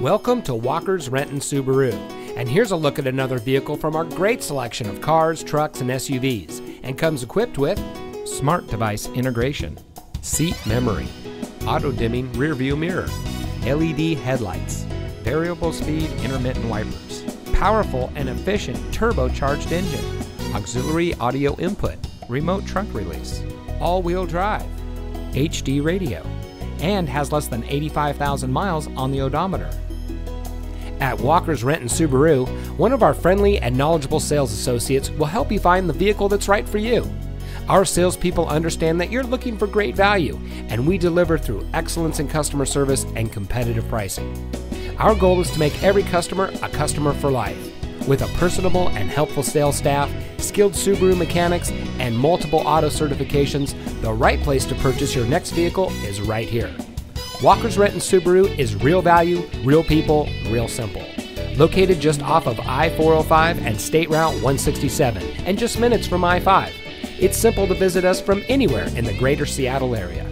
Welcome to Walker's Renton Subaru. And here's a look at another vehicle from our great selection of cars, trucks, and SUVs. And comes equipped with smart device integration, seat memory, auto dimming rear view mirror, LED headlights, variable speed intermittent wipers, powerful and efficient turbocharged engine, auxiliary audio input, remote trunk release, all wheel drive, HD radio, and has less than 85,000 miles on the odometer. At Walker's Renton Subaru, one of our friendly and knowledgeable sales associates will help you find the vehicle that's right for you. Our salespeople understand that you're looking for great value, and we deliver through excellence in customer service and competitive pricing. Our goal is to make every customer a customer for life. With a personable and helpful sales staff, skilled Subaru mechanics, and multiple auto certifications, the right place to purchase your next vehicle is right here. Walker's Renton Subaru is real value, real people, real simple. Located just off of I 405 and State Route 167, and just minutes from I 5. It's simple to visit us from anywhere in the greater Seattle area.